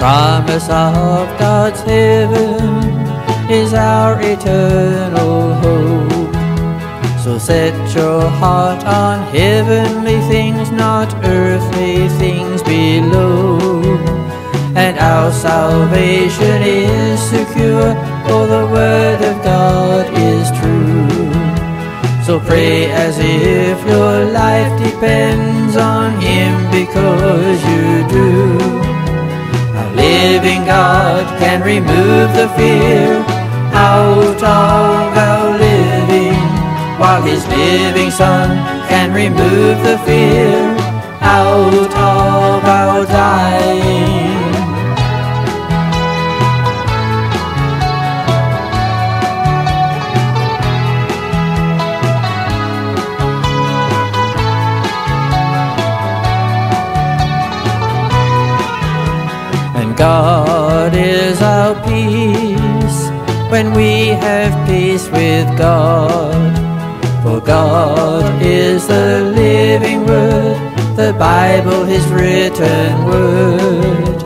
promise of God's heaven is our eternal hope. So set your heart on heavenly things, not earthly things below. And our salvation is secure, for the word of God is true. So pray as if your life depends on Him because you do. Living God can remove the fear out of our living, while His living Son can remove the fear out of our dying. God is our peace when we have peace with God. For God is the living word, the Bible his written word.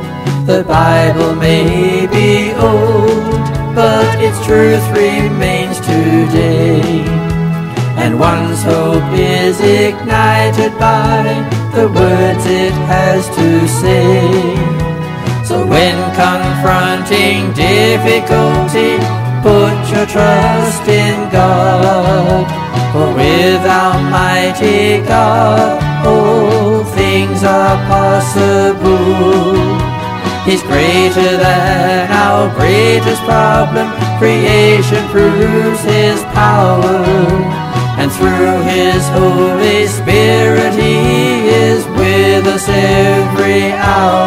The Bible may be old, but its truth remains today. And one's hope is ignited by the words it has to say. Confronting difficulty, put your trust in God. For with Almighty God, all things are possible. He's greater than our greatest problem. Creation proves His power. And through His Holy Spirit, He is with us every hour.